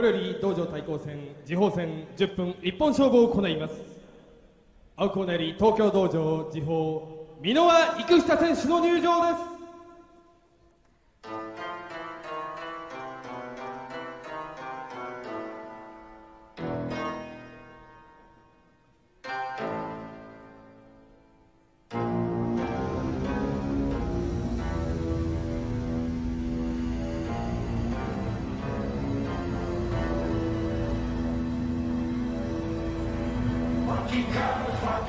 これより道場対抗戦次鋒戦10分一本勝負を行います。青コーナーより東京道場次鋒箕輪育久選手の入場です。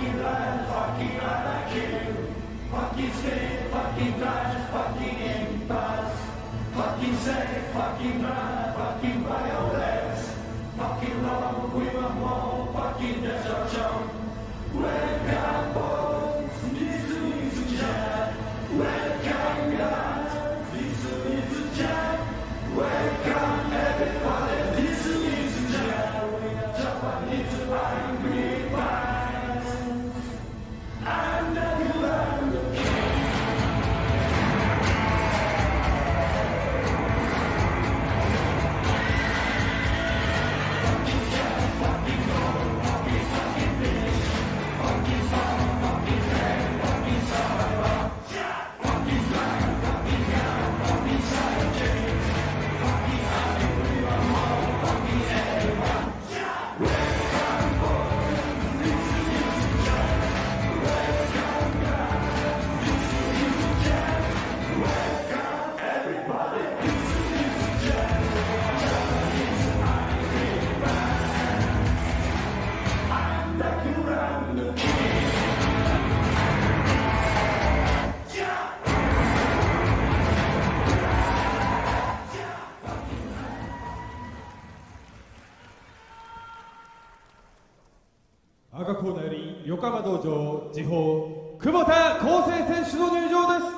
fucking land, fucking land, I kill. Fucking state, fucking trash, fucking impasse. Fucking say. fucking trash. 道場次鋒久保田康生選手の入場です。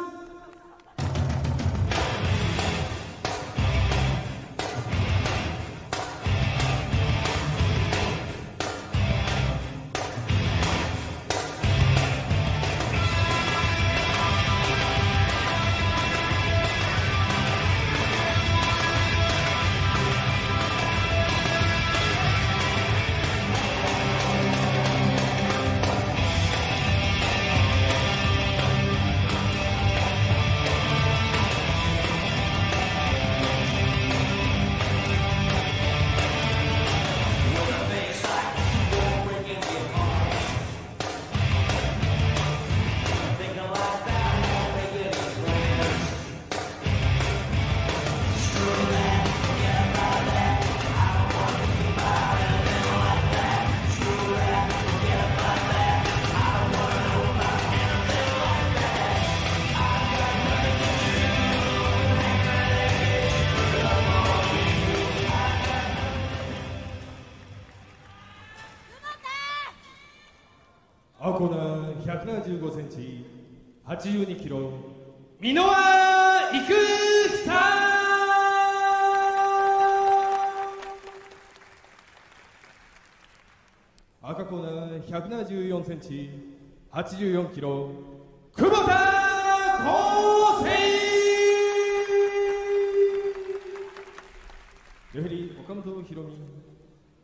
82キロ。箕輪育久赤コーナー174センチ。84キロ。久保田康生。レフェリー岡本博美。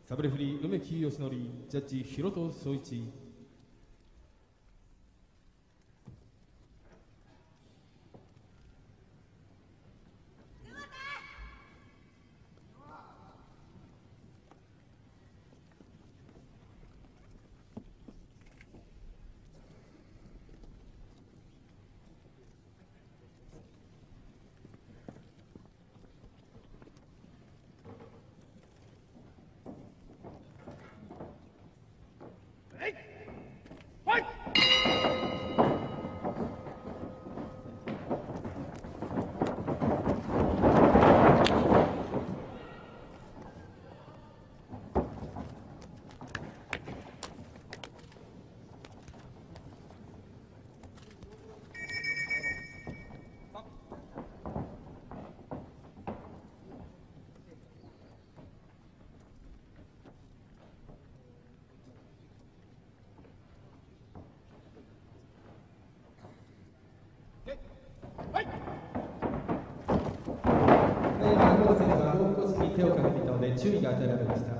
サブレフェリー梅木義則。ジャッジ広戸総一はい。えー、高校生が大腰に手をかけていたので注意が与えられました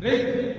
レ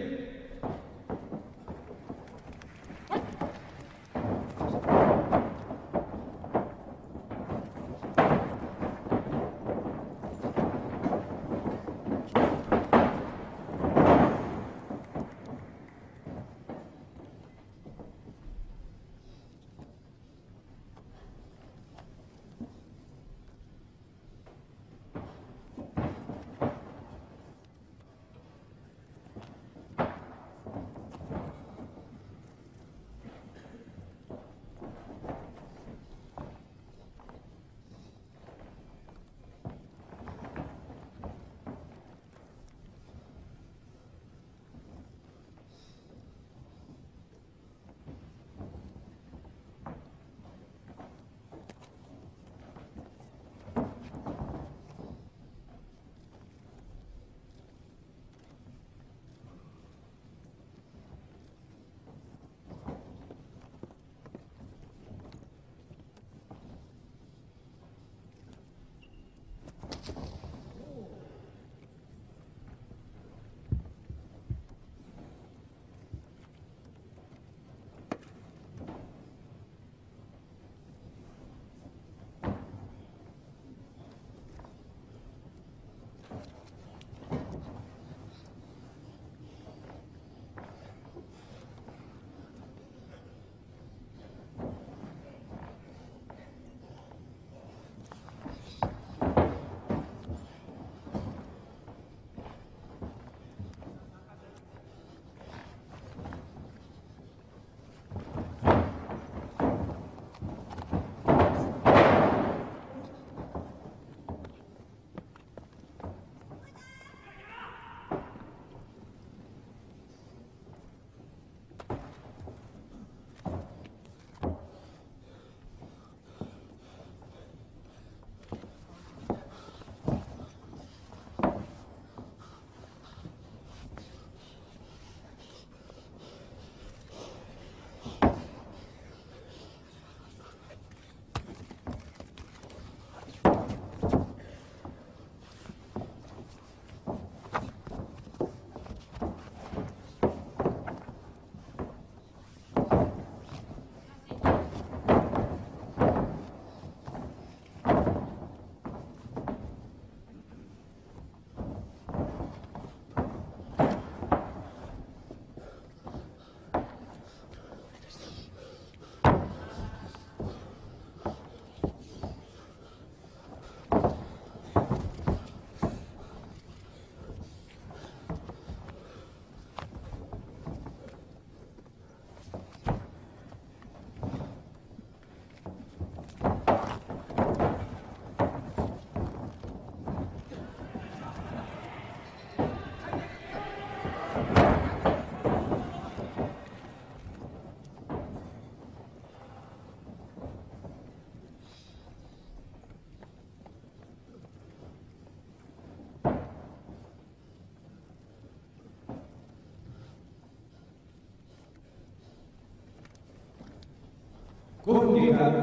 イ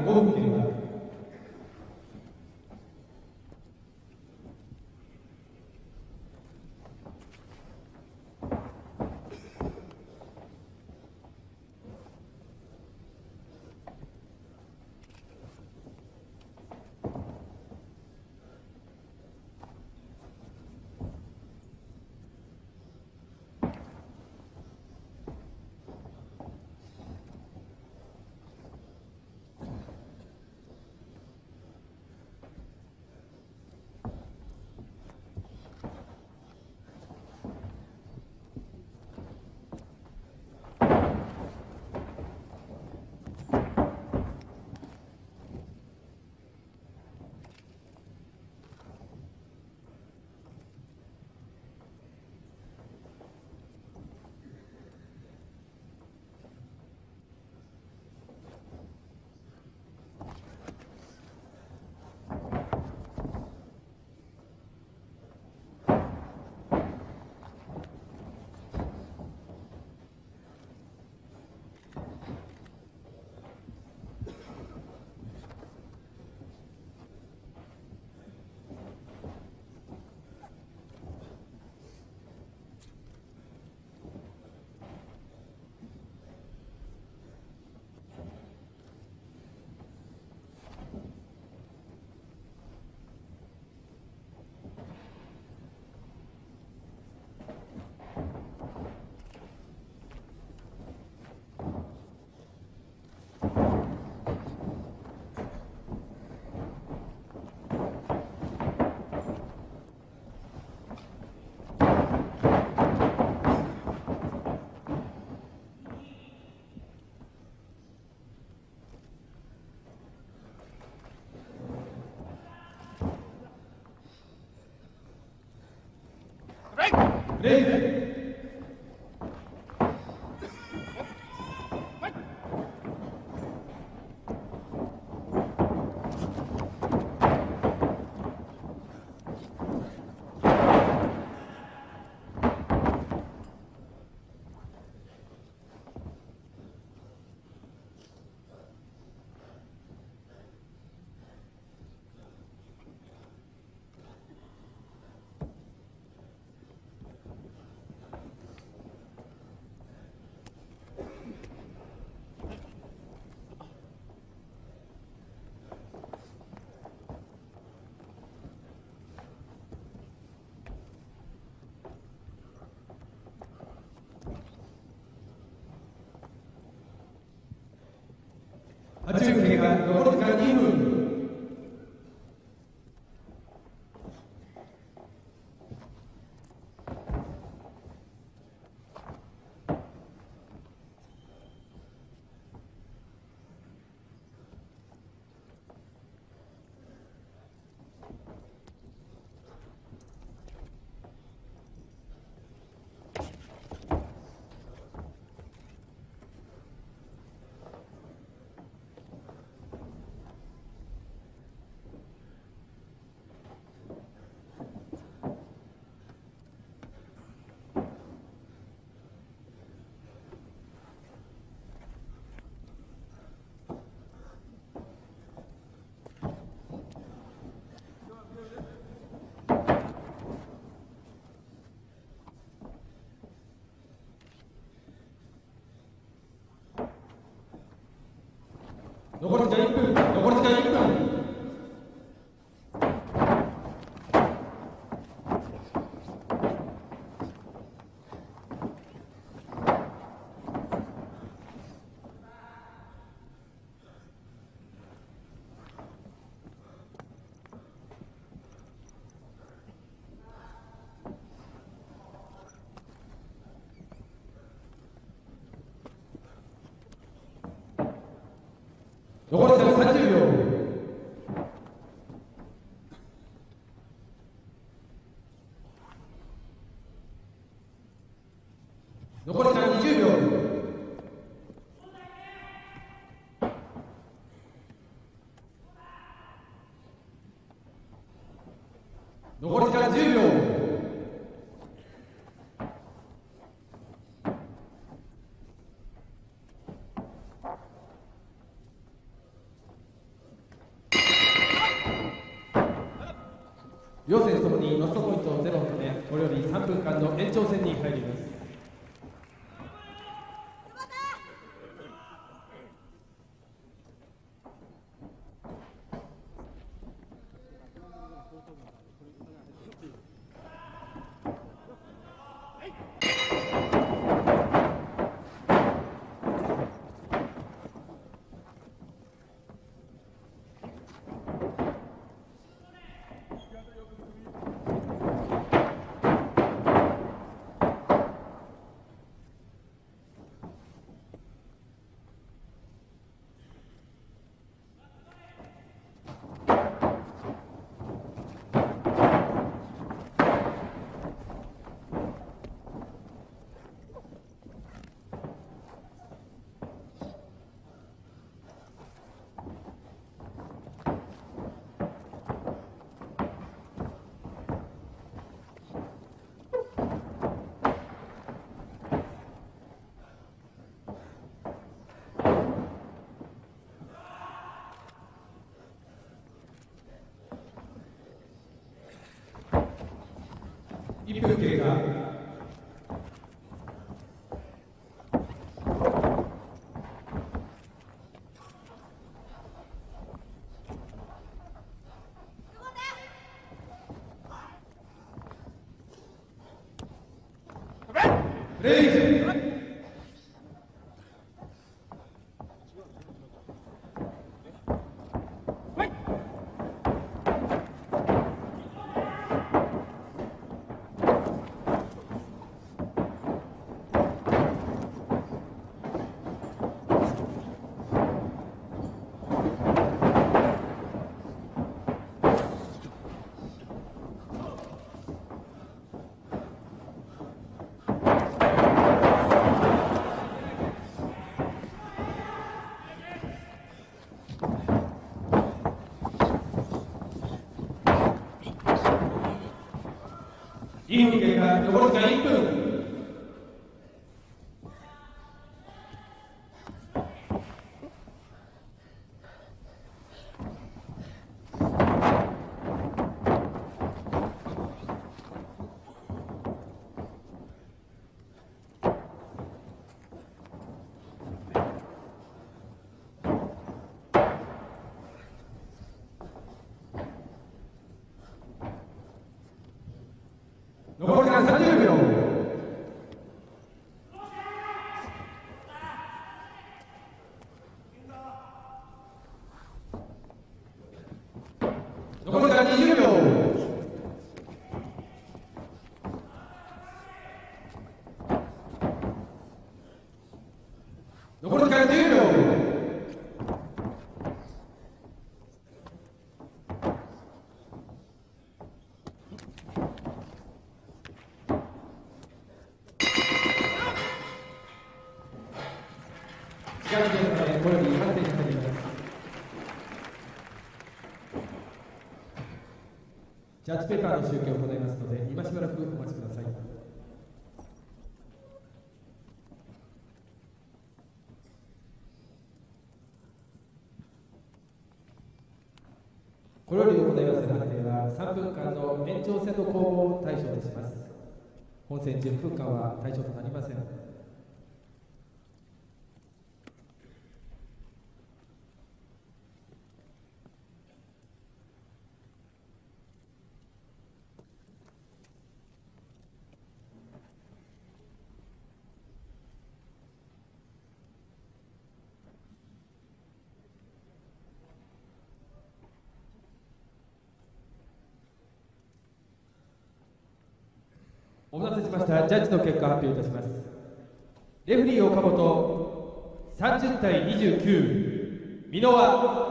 5 Neydi? 어쨌든 내가 残り時間1分。残り時間1分残り時間30秒残り時間20秒残り時間10秒。両選手ともにマストポイントをゼロのためこれより3分間の延長戦に入ります。1分いい意味でか、残りが1分。ジャッジペーパーの集計を行いますので今しばらくお待ちください。これより行います判定は3分間の延長戦の攻防を対象とします。本戦10分間は対象となりません。お待たせしました。ジャッジの結果発表いたします。レフリー岡本30対29箕輪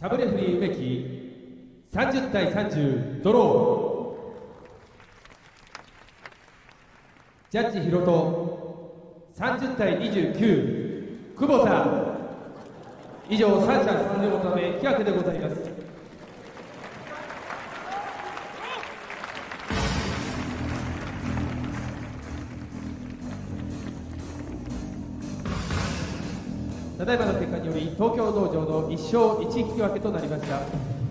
サブレフリー梅木30対30ドロー。ジャッジヒロト30対29久保田。以上三者三塁のため引き分けでございます。ただいまの結果により東京道場の1勝1引き分けとなりました。